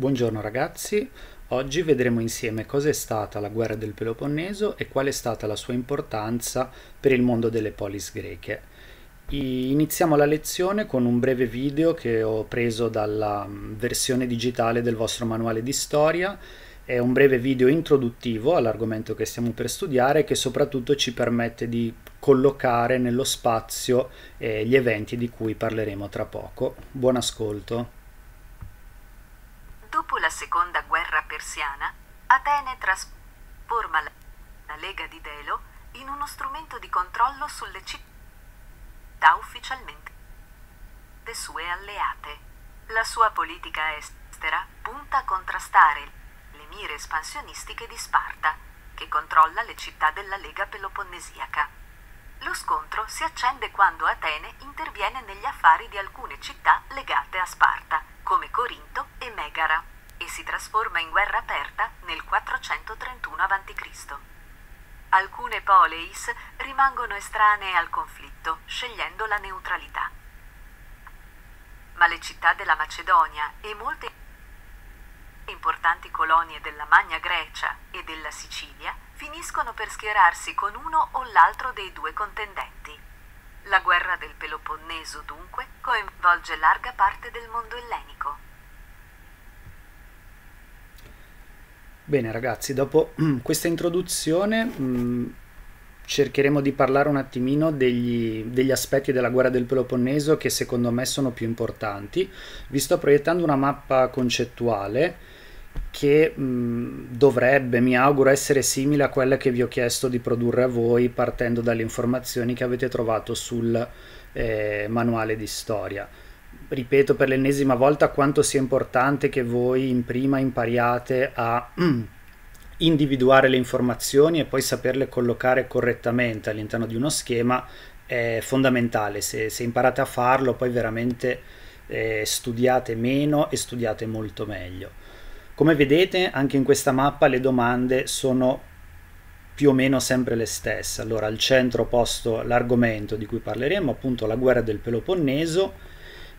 Buongiorno ragazzi, oggi vedremo insieme cosa è stata la guerra del Peloponneso e qual è stata la sua importanza per il mondo delle polis greche. Iniziamo la lezione con un breve video che ho preso dalla mm, versione digitale del vostro manuale di storia. È un breve video introduttivo all'argomento che stiamo per studiare che soprattutto ci permette di collocare nello spazio eh, gli eventi di cui parleremo tra poco. Buon ascolto. Dopo la seconda guerra persiana, Atene trasforma la Lega di Delo in uno strumento di controllo sulle città ufficialmente le sue alleate. La sua politica estera punta a contrastare le mire espansionistiche di Sparta, che controlla le città della Lega Peloponnesiaca. Lo scontro si accende quando Atene interviene negli affari di alcune città legate a Sparta, come Corinto e Megara, si trasforma in guerra aperta nel 431 a.C. Alcune poleis rimangono estranee al conflitto, scegliendo la neutralità. Ma le città della Macedonia e molte importanti colonie della Magna Grecia e della Sicilia finiscono per schierarsi con uno o l'altro dei due contendenti. La guerra del Peloponneso, dunque, coinvolge larga parte del mondo ellenico. Bene ragazzi, dopo questa introduzione mh, mm, cercheremo di parlare un attimino degli, degli, aspetti della guerra del Peloponneso che secondo me sono più importanti. Vi sto proiettando una mappa concettuale che mh, dovrebbe, mi auguro, essere simile a quella che vi ho chiesto di produrre a voi partendo dalle informazioni che avete trovato sul eh, manuale di storia. Ripeto per l'ennesima volta quanto sia importante che voi in prima impariate a individuare le informazioni e poi saperle collocare correttamente all'interno di uno schema è fondamentale. Se, se imparate a farlo, poi veramente eh, studiate meno e studiate molto meglio. Come vedete anche in questa mappa le domande sono più o meno sempre le stesse. Allora al centro ho posto l'argomento di cui parleremo, appunto la guerra del Peloponneso,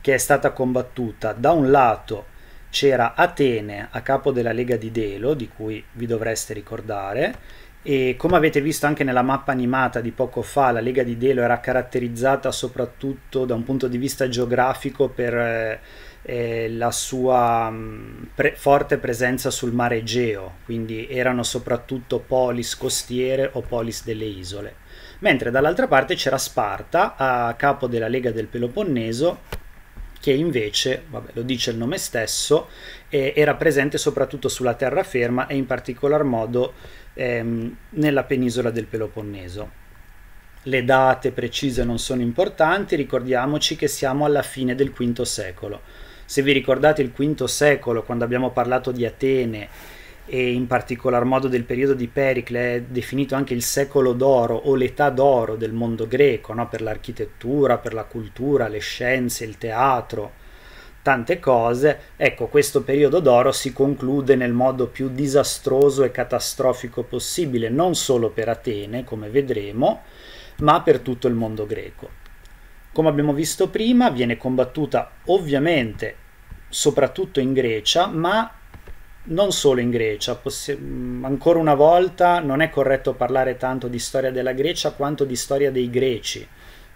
che è stata combattuta da un lato c'era Atene a capo della Lega di Delo, di cui vi dovreste ricordare, e come avete visto anche nella mappa animata di poco fa, la Lega di Delo era caratterizzata soprattutto da un punto di vista geografico per eh, eh, la sua mh, pre- forte presenza sul mare Egeo, quindi erano soprattutto polis costiere o polis delle isole. Mentre dall'altra parte c'era Sparta a capo della Lega del Peloponneso che invece, vabbè, lo dice il nome stesso, eh, era presente soprattutto sulla terraferma e in particolar modo ehm, nella penisola del Peloponneso. Le date precise non sono importanti, ricordiamoci che siamo alla fine del V secolo. Se vi ricordate il V secolo, quando abbiamo parlato di Atene e in particolar modo del periodo di Pericle, è definito anche il secolo d'oro o l'età d'oro del mondo greco, no? per l'architettura, per la cultura, le scienze, il teatro, tante cose. Ecco, questo periodo d'oro si conclude nel modo più disastroso e catastrofico possibile, non solo per Atene, come vedremo, ma per tutto il mondo greco. Come abbiamo visto prima, viene combattuta ovviamente soprattutto in Grecia, ma non solo in Grecia. Possi- ancora una volta non è corretto parlare tanto di storia della Grecia quanto di storia dei greci,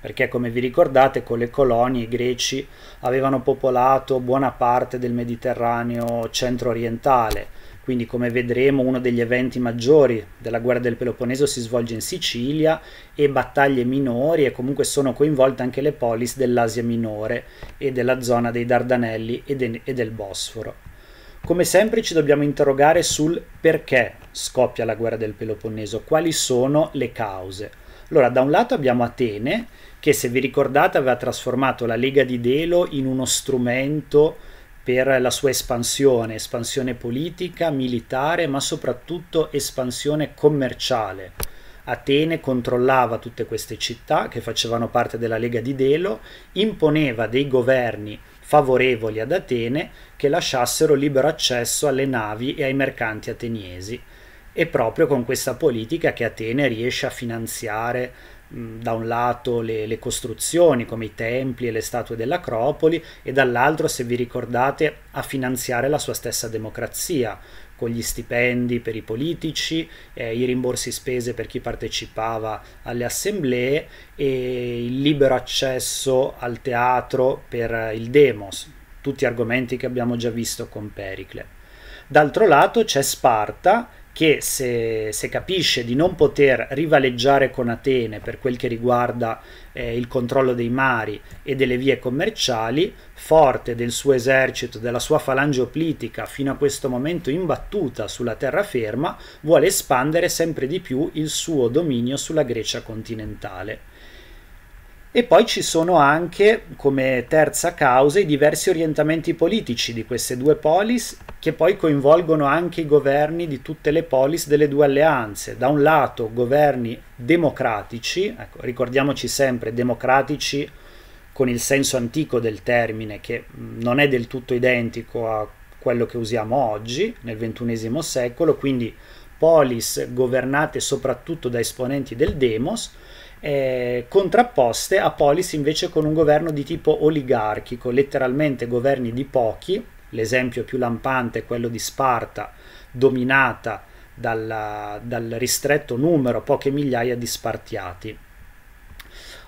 perché come vi ricordate con le colonie i greci avevano popolato buona parte del Mediterraneo centro-orientale quindi come vedremo uno degli eventi maggiori della guerra del Peloponneso si svolge in Sicilia e battaglie minori e comunque sono coinvolte anche le polis dell'Asia minore e della zona dei Dardanelli e, de- e del Bosforo. Come sempre ci dobbiamo interrogare sul perché scoppia la guerra del Peloponneso, quali sono le cause. Allora, da un lato abbiamo Atene, che se vi ricordate aveva trasformato la Lega di Delo in uno strumento per la sua espansione, espansione politica, militare, ma soprattutto espansione commerciale. Atene controllava tutte queste città che facevano parte della Lega di Delo, imponeva dei governi favorevoli ad Atene che lasciassero libero accesso alle navi e ai mercanti ateniesi. È proprio con questa politica che Atene riesce a finanziare da un lato le, le, costruzioni come i templi e le statue dell'Acropoli e dall'altro, se vi ricordate, a finanziare la sua stessa democrazia con gli stipendi per i politici, eh, i rimborsi spese per chi partecipava alle assemblee e il libero accesso al teatro per il demos, tutti argomenti che abbiamo già visto con Pericle. D'altro lato c'è Sparta che se, se, capisce di non poter rivaleggiare con Atene per quel che riguarda eh, il controllo dei mari e delle vie commerciali, forte del suo esercito, della sua falange oplitica fino a questo momento imbattuta sulla terraferma, vuole espandere sempre di più il suo dominio sulla Grecia continentale. E poi ci sono anche, come terza causa, i diversi orientamenti politici di queste due polis che poi coinvolgono anche i governi di tutte le polis delle due alleanze. Da un lato governi democratici, ecco, ricordiamoci sempre democratici con il senso antico del termine che non è del tutto identico a quello che usiamo oggi nel XXI secolo, quindi polis governate soprattutto da esponenti del demos, eh, contrapposte a polis invece con un governo di tipo oligarchico, letteralmente governi di pochi, l'esempio più lampante è quello di Sparta, dominata dalla, dal ristretto numero, poche migliaia di spartiati.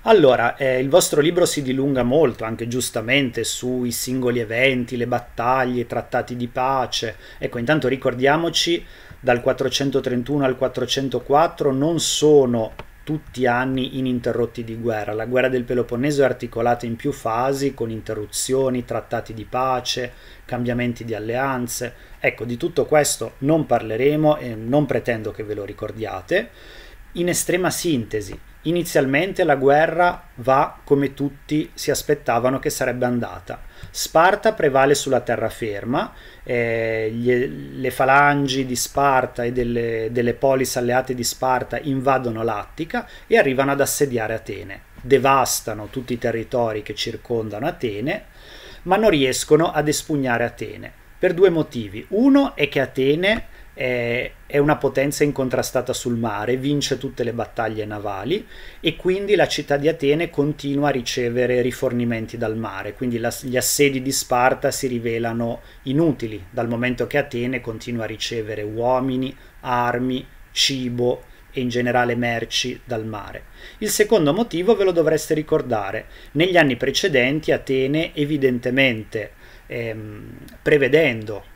Allora, eh, il vostro libro si dilunga molto, anche giustamente, sui singoli eventi, le battaglie, i trattati di pace. Ecco, intanto ricordiamoci, dal 431 al 404 non sono tutti anni ininterrotti di guerra. La guerra del Peloponneso è articolata in più fasi, con interruzioni, trattati di pace, cambiamenti di alleanze. Ecco, di tutto questo non parleremo e non pretendo che ve lo ricordiate. In estrema sintesi, inizialmente la guerra va come tutti si aspettavano che sarebbe andata. Sparta prevale sulla terraferma, eh, gli, le falangi di Sparta e delle, delle polis alleate di Sparta invadono l'Attica e arrivano ad assediare Atene. Devastano tutti i territori che circondano Atene, ma non riescono ad espugnare Atene per due motivi. Uno è che Atene è, è una potenza incontrastata sul mare, vince tutte le battaglie navali e quindi la città di Atene continua a ricevere rifornimenti dal mare, quindi la, gli assedi di Sparta si rivelano inutili dal momento che Atene continua a ricevere uomini, armi, cibo e in generale merci dal mare. Il secondo motivo ve lo dovreste ricordare. Negli anni precedenti Atene evidentemente ehm, prevedendo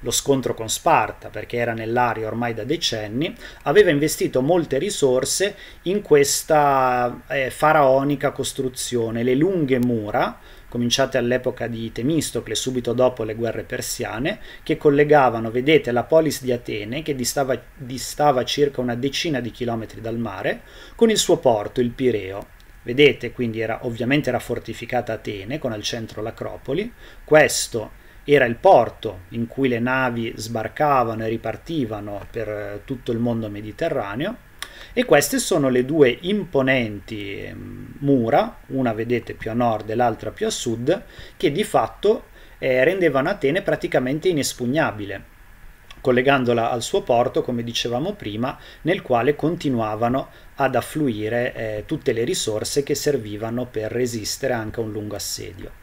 lo scontro con Sparta, perché era nell'aria ormai da decenni, aveva investito molte risorse in questa eh, faraonica costruzione, le lunghe mura, cominciate all'epoca di Temistocle, subito dopo le guerre persiane, che collegavano, vedete, la polis di Atene, che distava, distava circa una decina di chilometri dal mare, con il suo porto, il Pireo. Vedete, quindi era, ovviamente era fortificata Atene, con al centro l'Acropoli, questo era il porto in cui le navi sbarcavano e ripartivano per eh, tutto il mondo mediterraneo e queste sono le due imponenti ehm, mura, una vedete più a nord e l'altra più a sud, che di fatto eh, rendevano Atene praticamente inespugnabile collegandola al suo porto, come dicevamo prima, nel quale continuavano ad affluire eh, tutte le risorse che servivano per resistere anche a un lungo assedio.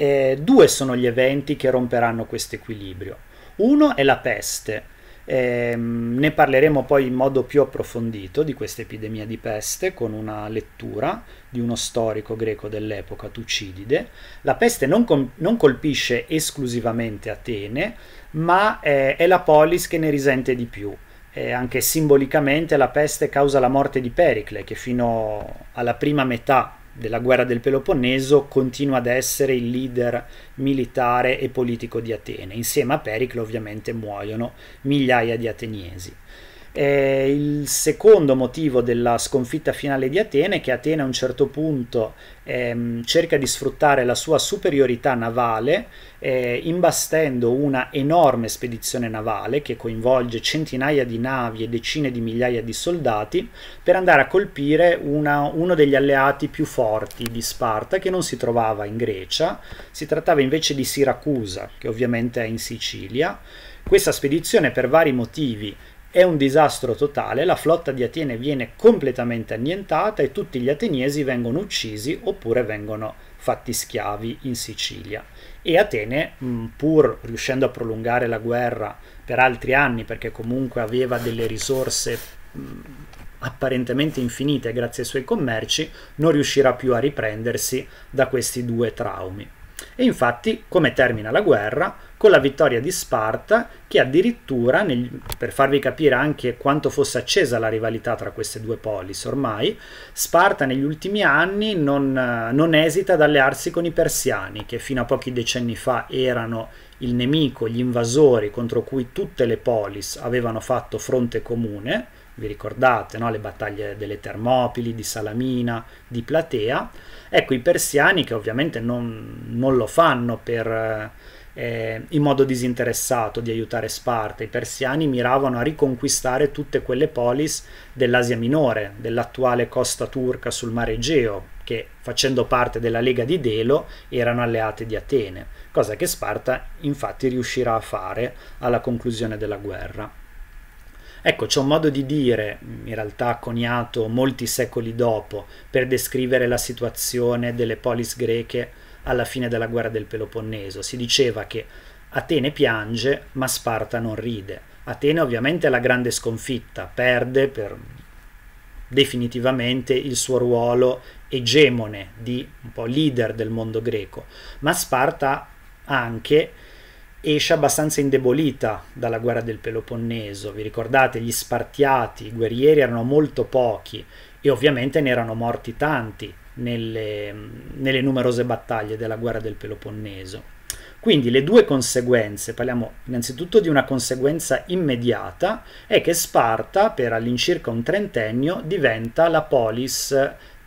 Eh, due sono gli eventi che romperanno questo equilibrio. Uno è la peste. Eh, ne parleremo poi in modo più approfondito di questa epidemia di peste con una lettura di uno storico greco dell'epoca, Tucidide. La peste non, com- non colpisce esclusivamente Atene, ma eh, è la polis che ne risente di più. Eh, anche simbolicamente la peste causa la morte di Pericle, che fino alla prima metà della guerra del Peloponneso continua ad essere il leader militare e politico di Atene. Insieme a Pericle ovviamente muoiono migliaia di ateniesi. Eh, il secondo motivo della sconfitta finale di Atene è che Atene a un certo punto ehm, cerca di sfruttare la sua superiorità navale eh, imbastendo una enorme spedizione navale che coinvolge centinaia di navi e decine di migliaia di soldati per andare a colpire una, uno degli alleati più forti di Sparta che non si trovava in Grecia, si trattava invece di Siracusa che ovviamente è in Sicilia. Questa spedizione per vari motivi È un disastro totale, la flotta di Atene viene completamente annientata e tutti gli ateniesi vengono uccisi oppure vengono fatti schiavi in Sicilia. E Atene, mm, pur riuscendo a prolungare la guerra per altri anni, perché comunque aveva delle risorse mm, apparentemente infinite grazie ai suoi commerci, non riuscirà più a riprendersi da questi due traumi. E infatti, come termina la guerra? Con la vittoria di Sparta, che addirittura, nel, per farvi capire anche quanto fosse accesa la rivalità tra queste due polis ormai, Sparta negli ultimi anni non, non esita ad allearsi con i persiani, che fino a pochi decenni fa erano il nemico, gli invasori contro cui tutte le polis avevano fatto fronte comune, vi ricordate no? le battaglie delle Termopili, di Salamina, di Platea, ecco i persiani che ovviamente non, non lo fanno per, eh, in modo disinteressato di aiutare Sparta, i persiani miravano a riconquistare tutte quelle polis dell'Asia minore, dell'attuale costa turca sul mare Egeo, che facendo parte della Lega di Delo erano alleate di Atene, cosa che Sparta infatti riuscirà a fare alla conclusione della guerra. Ecco, c'è un modo di dire, in realtà coniato molti secoli dopo, per descrivere la situazione delle polis greche alla fine della guerra del Peloponneso. Si diceva che Atene piange, ma Sparta non ride. Atene ovviamente è la grande sconfitta, perde per definitivamente il suo ruolo egemone di un po' leader del mondo greco, ma Sparta anche esce abbastanza indebolita dalla guerra del Peloponneso. Vi ricordate, gli spartiati, i guerrieri erano molto pochi e ovviamente ne erano morti tanti nelle, nelle numerose battaglie della guerra del Peloponneso. Quindi le due conseguenze, parliamo innanzitutto di una conseguenza immediata, è che Sparta per all'incirca un trentennio diventa la polis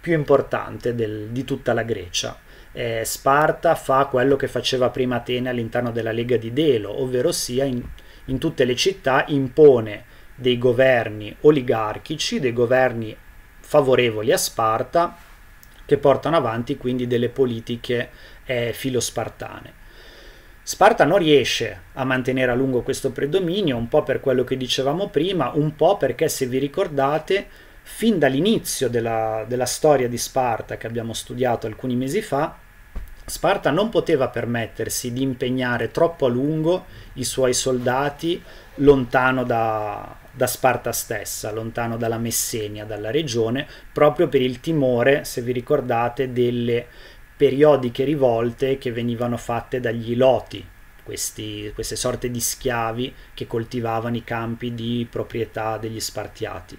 più importante del, di tutta la Grecia eh, Sparta fa quello che faceva prima Atene all'interno della Lega di Delo, ovvero sia in, in tutte le città impone dei governi oligarchici, dei governi favorevoli a Sparta, che portano avanti quindi delle politiche eh, filospartane. Sparta non riesce a mantenere a lungo questo predominio, un po' per quello che dicevamo prima, un po' perché se vi ricordate, fin dall'inizio della, della storia di Sparta che abbiamo studiato alcuni mesi fa, Sparta non poteva permettersi di impegnare troppo a lungo i suoi soldati lontano da, da, Sparta stessa, lontano dalla Messenia, dalla regione, proprio per il timore, se vi ricordate, delle periodiche rivolte che venivano fatte dagli Loti, questi, queste sorte di schiavi che coltivavano i campi di proprietà degli Spartiati.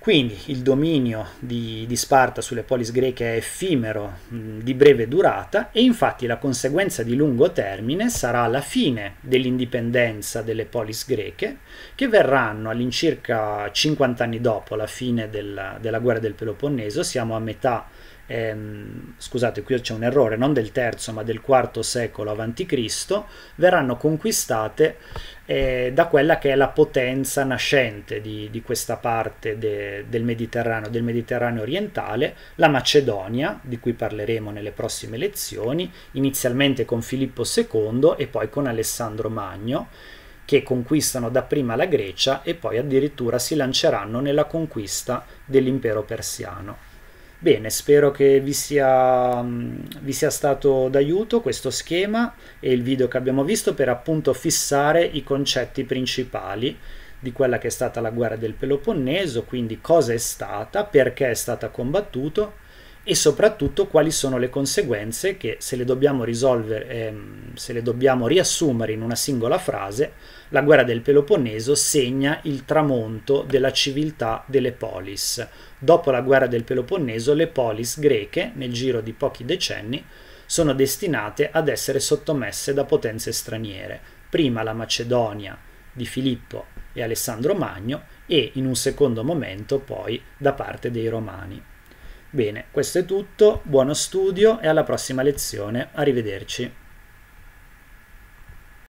Quindi il dominio di, di, Sparta sulle polis greche è effimero, mh, di breve durata e infatti la conseguenza di lungo termine sarà la fine dell'indipendenza delle polis greche che verranno all'incirca 50 anni dopo la fine della, della guerra del Peloponneso, siamo a metà ehm, scusate qui c'è un errore, non del terzo ma del quarto secolo a.C., verranno conquistate eh, da quella che è la potenza nascente di, di questa parte de, del Mediterraneo, del Mediterraneo orientale, la Macedonia, di cui parleremo nelle prossime lezioni, inizialmente con Filippo II e poi con Alessandro Magno, che conquistano dapprima la Grecia e poi addirittura si lanceranno nella conquista dell'impero persiano. Bene, spero che vi sia, mm, vi sia stato d'aiuto questo schema e il video che abbiamo visto per appunto fissare i concetti principali di quella che è stata la guerra del Peloponneso, quindi cosa è stata, perché è stata combattuto e soprattutto quali sono le conseguenze che se le dobbiamo risolvere, ehm, se le dobbiamo riassumere in una singola frase, la guerra del Peloponneso segna il tramonto della civiltà delle polis. Dopo la guerra del Peloponneso le polis greche, nel giro di pochi decenni, sono destinate ad essere sottomesse da potenze straniere, prima la Macedonia di Filippo e Alessandro Magno e in un secondo momento poi da parte dei Romani. Bene, questo è tutto, buono studio e alla prossima lezione, arrivederci.